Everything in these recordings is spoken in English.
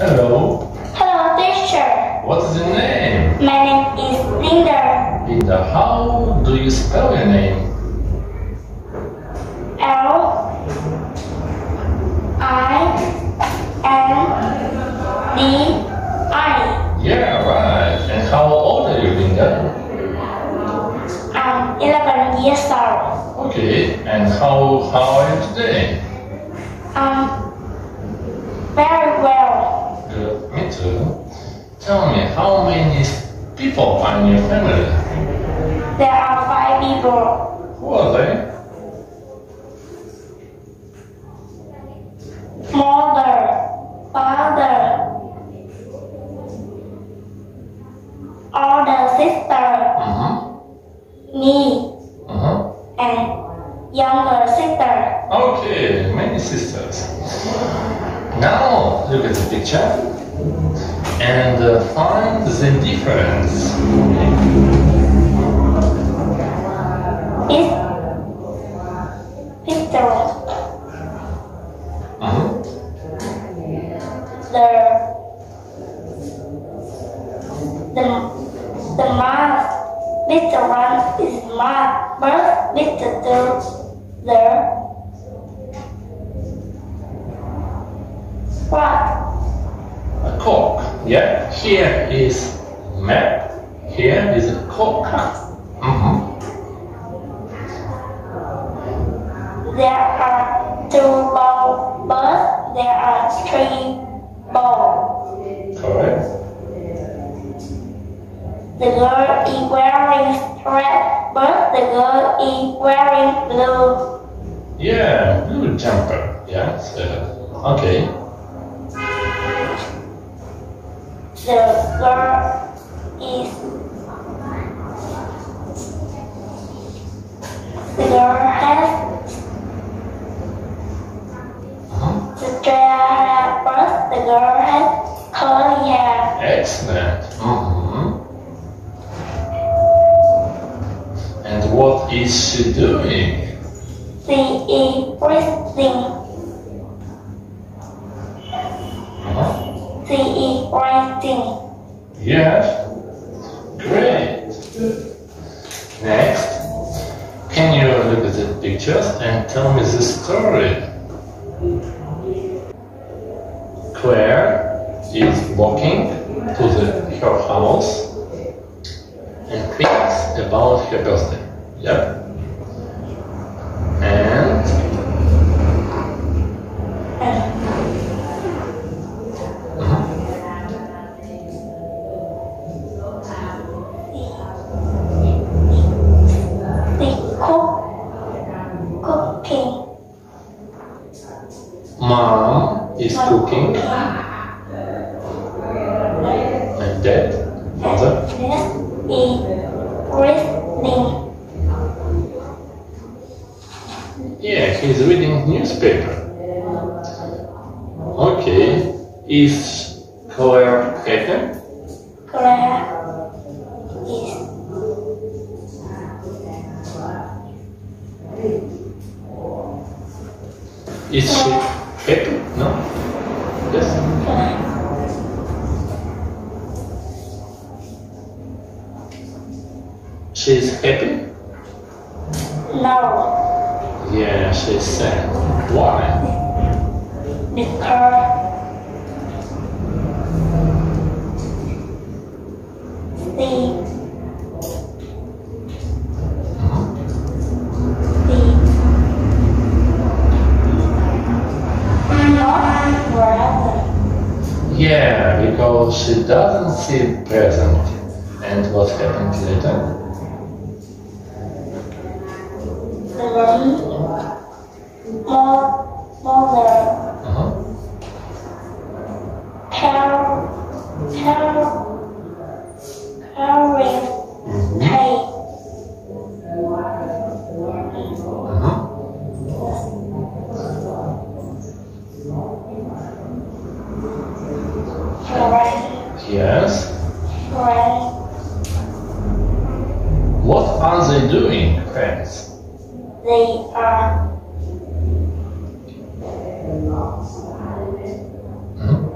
Hello. Hello, teacher. What is your name? My name is Linda. Linda, how do you spell your name? L I N D I. Yeah, right. And how old are you, Linda? I'm 11 years old. Okay. And how how are you today? Um, very well. Good. Me too. Tell me, how many people are in your family? There are five people. Who are they? Mother, father, older sister, Mm-hmm. me, Uh-huh. and younger sister. Okay, many sisters. Now look at the picture and uh, find the difference. Picture. Mhm. the the the math with the one is math with the what. Yeah. Here is map. Here is a cork. Mhm. there are two balls but there are three balls Correct. the girl is wearing red but the girl is wearing blue Yeah, blue jumper. Yeah. So, okay. The girl is the girl has the straight hair but the girl has curly hair Excellent. Mhm. And what is she doing? she is breathing Uh-huh. she is writing Yes. Great. Next, can you look at the pictures and tell me the story? Claire is walking to the, her house and thinks about her birthday. Yep. Mom is cooking and dad, father, Yeah, he's reading newspaper. Okay, is Claire happy? Claire is Is she? Yes? She's happy? no Yeah, she's sad. Why? because the she doesn't see present. And what happened later? the mo- Yes. Bread. What are they doing, friends? They are. Hmm?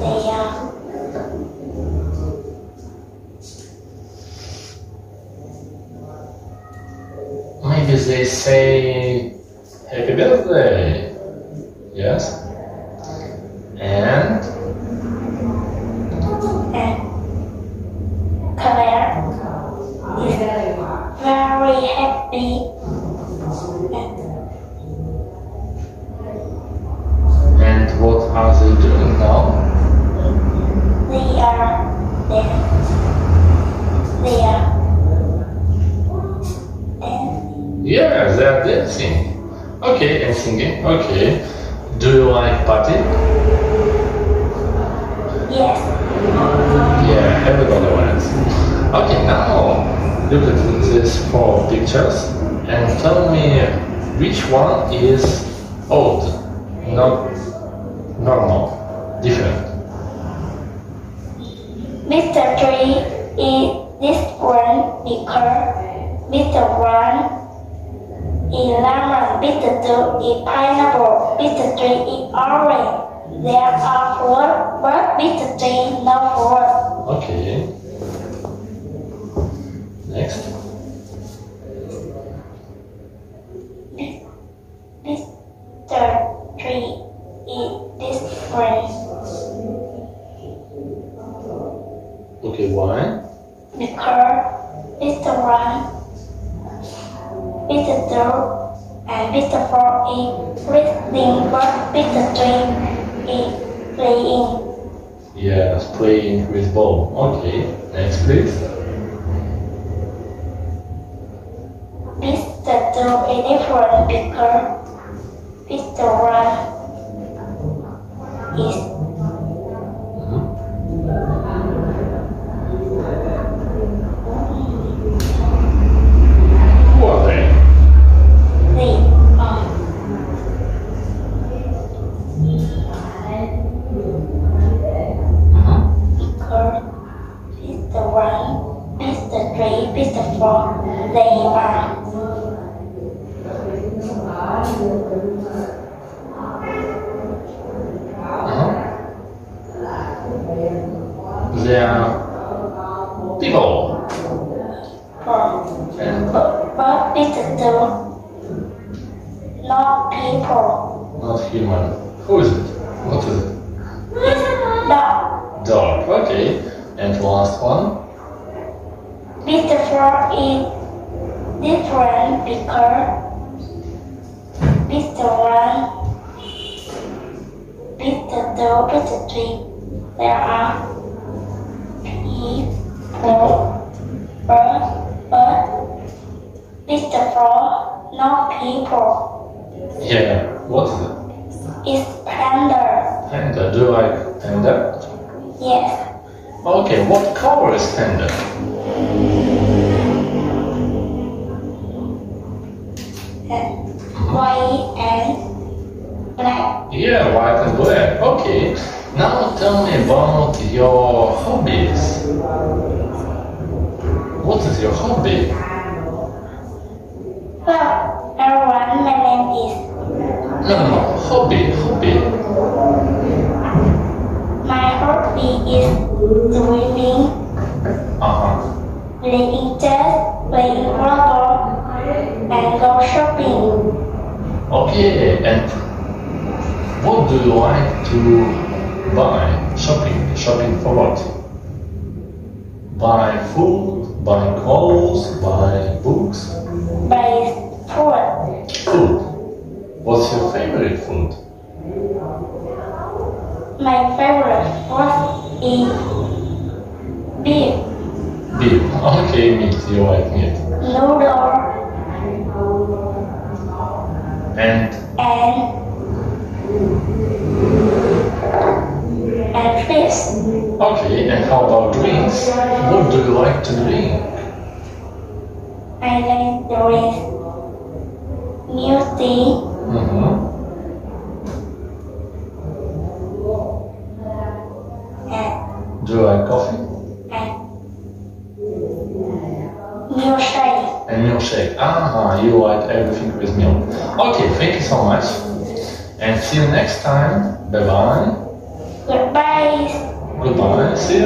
They are. Maybe they say Yeah, they are dancing. Okay, and singing. Okay. Do you like party? yes, Yeah, everybody wants. Okay, now look at these four pictures and tell me which one is old, not normal, different. Mr. Tree is this one because Mr. One is lemon, Mr. Two is pineapple, Mr. Three is orange. There are four, but Mr. Three no four. Okay. Next. Mr. Tree is this one Okay, why? because Mr. One, Mr. Two, and Mr. Four is listening, but Mr. Three is playing. Yes, playing with ball. Okay, next please. Mr. Two is different because Mr. One is Mhm. Who are they? the um, Mhm. because Mr. One, Mr. Three, Mr. Four, they are They people But, but Mr. Two, not people. not human. Who is it? What is it? Dog. Dog. Okay. And last one. Mr. Four is different because Mr. One, Mr. Two, Mr. Three, there are people, but, but Mr. Four, not people. Yeah. What is it? It's panda. Panda. Do you like panda? Yes, Okay. What color is panda? Uh, white and black. Yeah, white and black. Okay. Now tell me about your hobbies. What is your hobby? Well, everyone, my name is No, no, no. Hobby, hobby. My hobby is swimming, Uh huh. playing chess, playing rubber, and go shopping. Okay, and what do you like to buy? Shopping. Shopping for what? Buy food, buy clothes, buy books, By food, food. What's your favorite food? my favorite food is beef, Beef. Okay, meat. You like meat. noodle, And and and fish. Okay, and how about drinks? What do you like to drink? I like to drink music Mm-hmm. and Do you like coffee? and milkshake. And milkshake. Ah, you like everything with milk. Okay, thank you so much. And see you next time. Bye bye. Goodbye. Goodbye. See you.